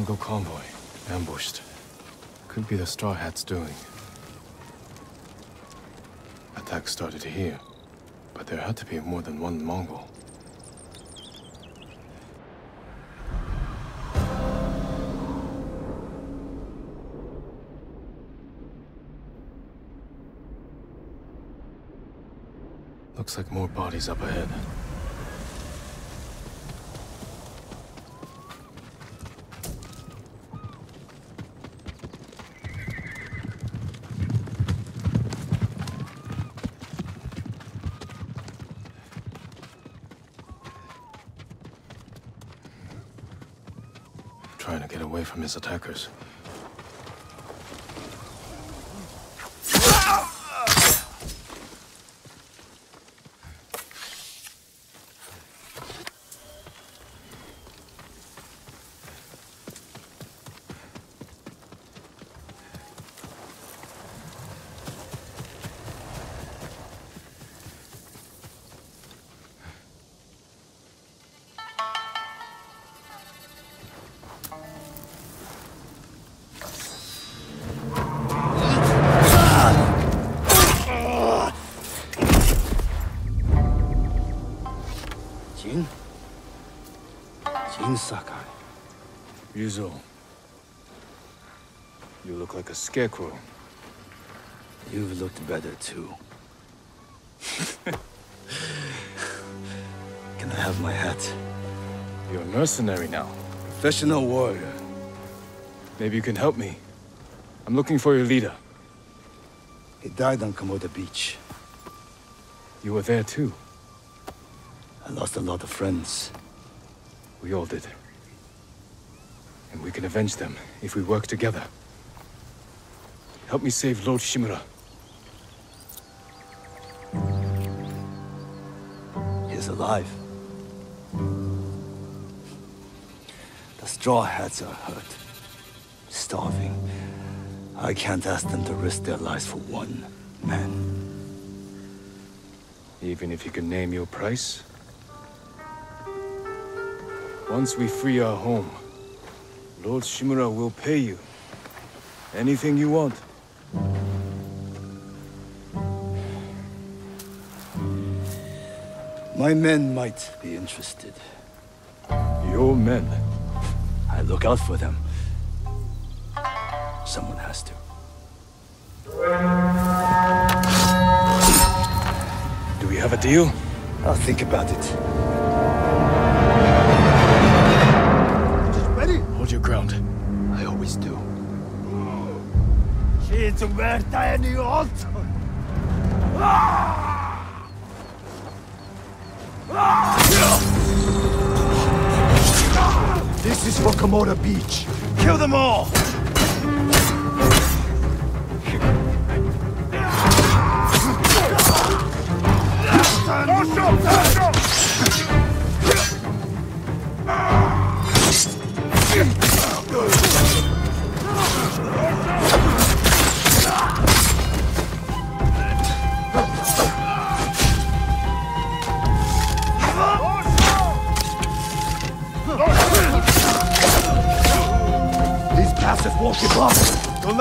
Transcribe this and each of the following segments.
Mongol convoy, ambushed. Could be the Straw Hats doing. Attack started here, but there had to be more than one Mongol. Looks like more bodies up ahead. Trying to get away from his attackers. Sakai. Ryuzo. You look like a scarecrow. You've looked better too. Can I have my hat? You're a mercenary now. Professional warrior. Maybe you can help me. I'm looking for your leader. He died on Komoda Beach. You were there too. I lost a lot of friends. We all did. And we can avenge them if we work together. Help me save Lord Shimura. He's alive. The Straw Hats are hurt. Starving. I can't ask them to risk their lives for one man. Even if you can name your price? Once we free our home, Lord Shimura will pay you. Anything you want. My men might be interested. Your men. I look out for them. Someone has to. Do we have a deal? I'll think about it. Ground. I always do. She's worth any odds. This is for Komoda Beach. Kill them all! These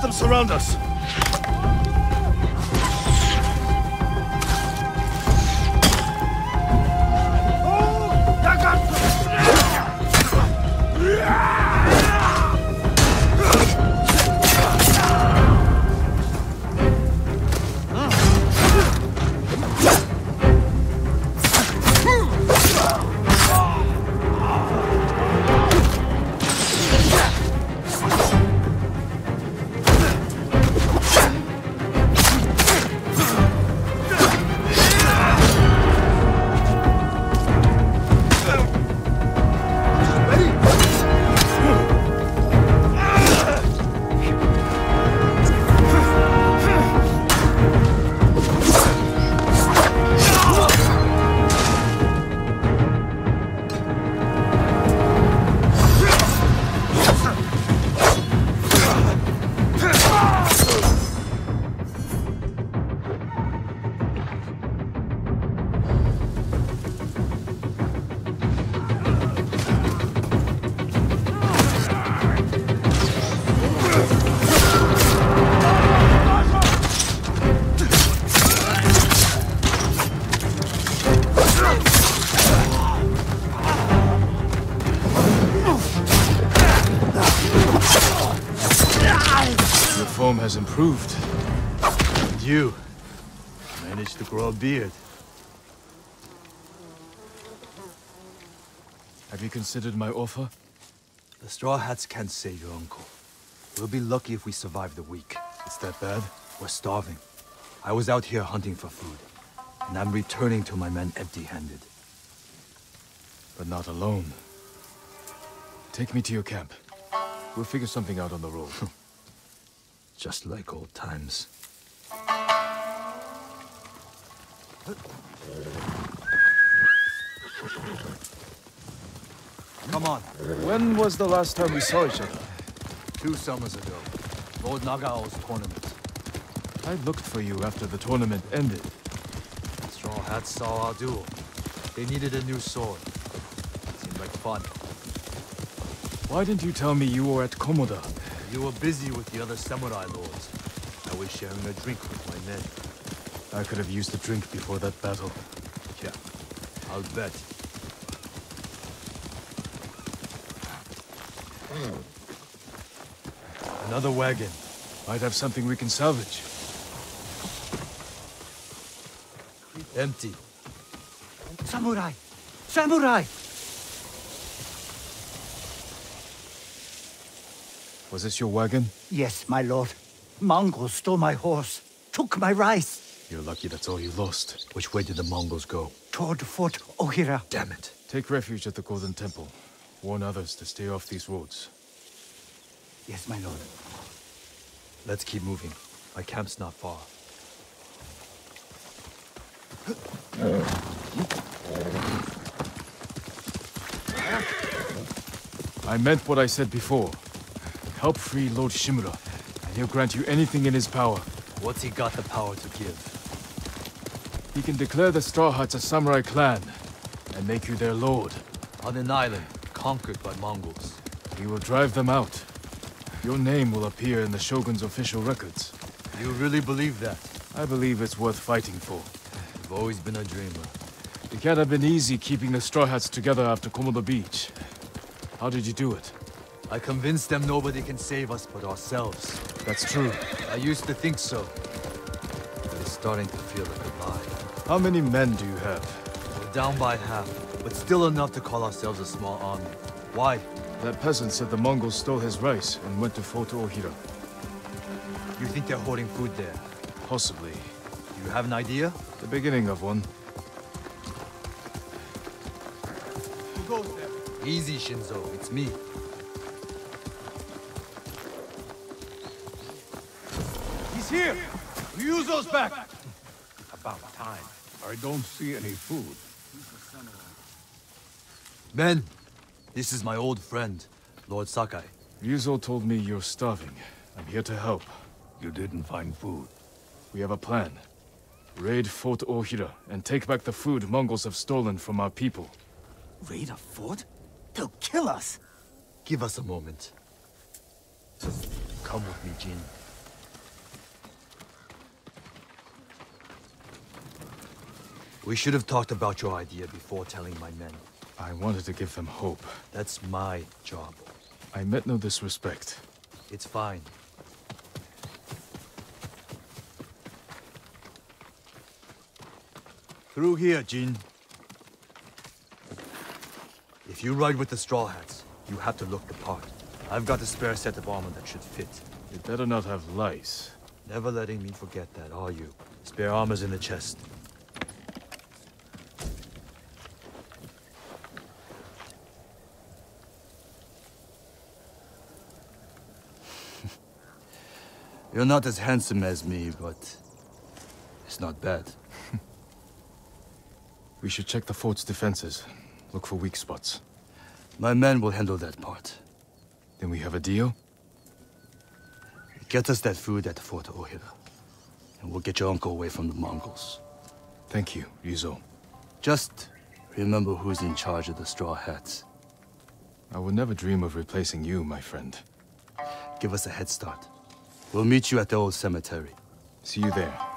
let them surround us. Has improved. And you managed to grow a beard. Have you considered my offer? The Straw Hats can't save your uncle. We'll be lucky if we survive the week. It's that bad? We're starving. I was out here hunting for food, and I'm returning to my men empty-handed. But not alone. Take me to your camp. We'll figure something out on the road. Just like old times. Come on. when was the last time we saw each other? Two summers ago, Lord Nagao's tournament. I looked for you after the tournament ended. Straw Hats saw our duel. They needed a new sword. It Seemed like fun. Why didn't you tell me you were at Komoda? You were busy with the other samurai lords. I was sharing a drink with my men. I could have used a drink before that battle. Yeah, I'll bet. Another wagon. Might have something we can salvage. Empty. Samurai! Samurai! Was this your wagon? Yes, my lord. Mongols stole my horse, took my rice. You're lucky that's all you lost. Which way did the Mongols go? Toward Fort Ohira. Damn it. Take refuge at the Golden Temple. Warn others to stay off these roads. Yes, my lord. Let's keep moving. My camp's not far. I meant what I said before. Help free Lord Shimura, and he'll grant you anything in his power. What's he got the power to give? He can declare the Straw Hats a samurai clan, and make you their lord. On an island, conquered by Mongols. He will drive them out. Your name will appear in the Shogun's official records. You really believe that? I believe it's worth fighting for. I've always been a dreamer. It can't have been easy keeping the Straw Hats together after Komoda Beach. How did you do it? I convinced them nobody can save us but ourselves. That's true. I used to think so. But it's starting to feel like a lie. How many men do you have? We're down by half, but still enough to call ourselves a small army. Why? That peasant said the Mongols stole his rice and went to Fort Ohira. You think they're hoarding food there? Possibly. You have an idea? The beginning of one. Who goes there? Easy, Shinzo. It's me. He's here! Ryuzo's back! About time. I don't see any food. Men, this is my old friend, Lord Sakai. Ryuzo told me you're starving. I'm here to help. You didn't find food. We have a plan. Raid Fort Ohira and take back the food Mongols have stolen from our people. Raid a fort? They'll kill us! Give us a moment. Come with me, Jin. We should have talked about your idea before telling my men. I wanted to give them hope. That's my job. I meant no disrespect. It's fine. Through here, Jin. If you ride with the Straw Hats, you have to look the part. I've got a spare set of armor that should fit. It better not have lice. Never letting me forget that, are you? Spare armor's in the chest. You're not as handsome as me, but it's not bad. We should check the fort's defenses. Look for weak spots. My men will handle that part. Then we have a deal? Get us that food at Fort Ohira, and we'll get your uncle away from the Mongols. Thank you, Ryuzo. Just remember who's in charge of the Straw Hats. I would never dream of replacing you, my friend. Give us a head start. We'll meet you at the old cemetery. See you there.